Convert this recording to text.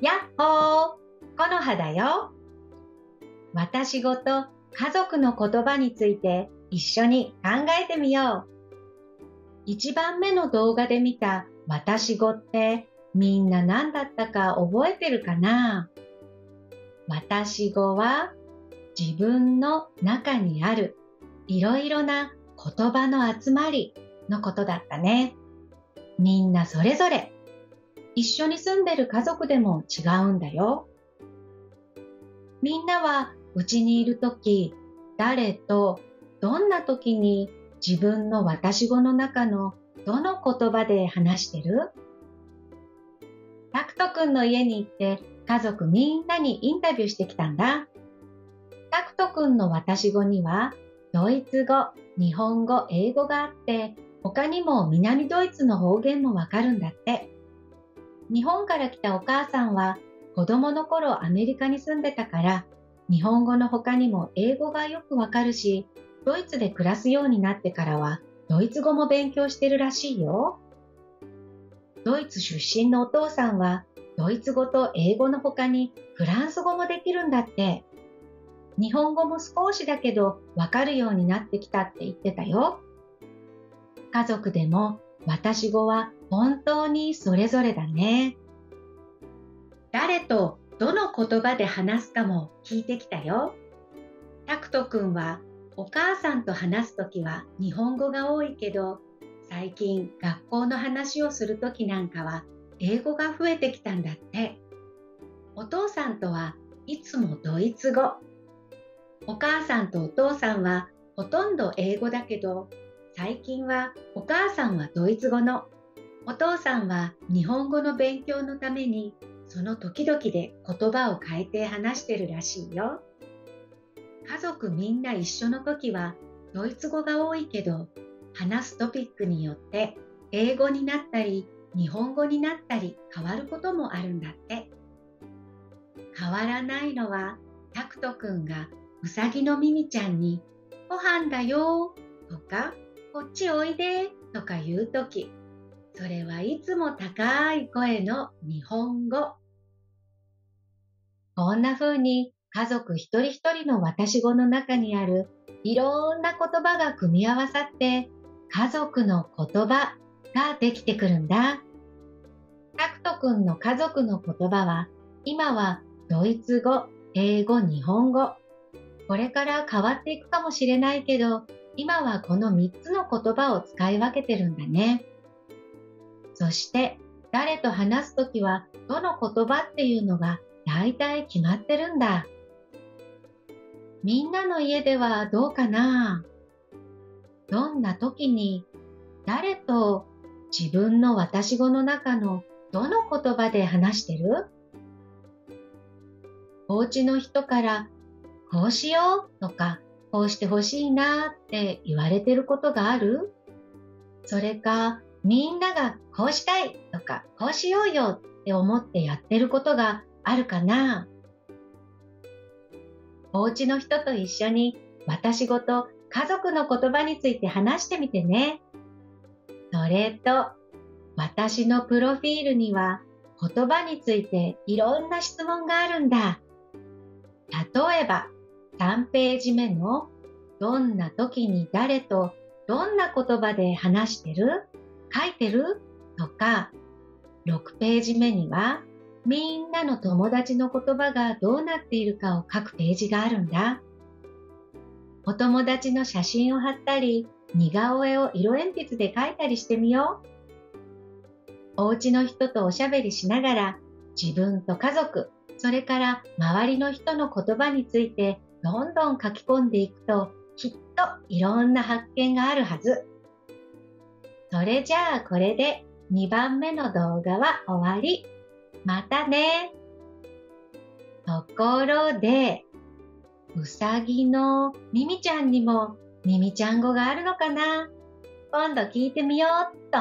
やっほーこの葉だよ私語と家族の言葉について一緒に考えてみよう。一番目の動画で見た私語ってみんな何だったか覚えてるかな？私語は自分の中にあるいろいろな言葉の集まりのことだったね。みんなそれぞれ一緒に住んでる家族でも違うんだよ。みんなはうちにいるとき、誰とどんなときに自分の私語の中のどの言葉で話してる？タクトくんの家に行って家族みんなにインタビューしてきたんだ。タクトくんの私語にはドイツ語、日本語、英語があって他にも南ドイツの方言もわかるんだって。日本から来たお母さんは子供の頃アメリカに住んでたから日本語の他にも英語がよくわかるしドイツで暮らすようになってからはドイツ語も勉強してるらしいよ。ドイツ出身のお父さんはドイツ語と英語の他にフランス語もできるんだって。日本語も少しだけどわかるようになってきたって言ってたよ。家族でも私語は本当にそれぞれだね。誰とどの言葉で話すかも聞いてきたよ。タクト君はお母さんと話すときは日本語が多いけど、最近学校の話をするときなんかは英語が増えてきたんだって。お父さんとはいつもドイツ語。お母さんとお父さんはほとんど英語だけど、最近はお母さんはドイツ語の、お父さんは日本語の勉強のためにその時々で言葉を変えて話してるらしいよ。家族みんな一緒の時はドイツ語が多いけど、話すトピックによって英語になったり日本語になったり変わることもあるんだって。変わらないのはタクトくんがうさぎのミミちゃんにご飯だよとかこっちおいでとか言うとき、それはいつも高い声の日本語。こんな風に家族一人一人の私語の中にあるいろんな言葉が組み合わさって家族の言葉ができてくるんだ。タクト君の家族の言葉は今はドイツ語、英語、日本語。これから変わっていくかもしれないけど今はこの3つの言葉を使い分けてるんだね。そして誰と話すときはどの言葉っていうのが大体決まってるんだ。みんなの家ではどうかな。どんな時に誰と自分の私語の中のどの言葉で話してる。お家の人からこうしようとかこうしてほしいなって言われてることがある。それかみんながこうしたいとかこうしようよって思ってやってることがあるかな？お家の人と一緒に私ごと家族の言葉について話してみてね。それと、私のプロフィールには言葉についていろんな質問があるんだ。例えば、3ページ目のどんな時に誰とどんな言葉で話してる？書いてる？とか、6ページ目にはみんなの友達の言葉がどうなっているかを書くページがあるんだ。お友達の写真を貼ったり、似顔絵を色鉛筆で描いたりしてみよう。お家の人とおしゃべりしながら、自分と家族、それから周りの人の言葉についてどんどん書き込んでいくと、きっといろんな発見があるはず。それじゃあこれで2番目の動画は終わり。またね。ところで、うさぎのみみちゃんにもみみちゃん語があるのかな？今度聞いてみようっと。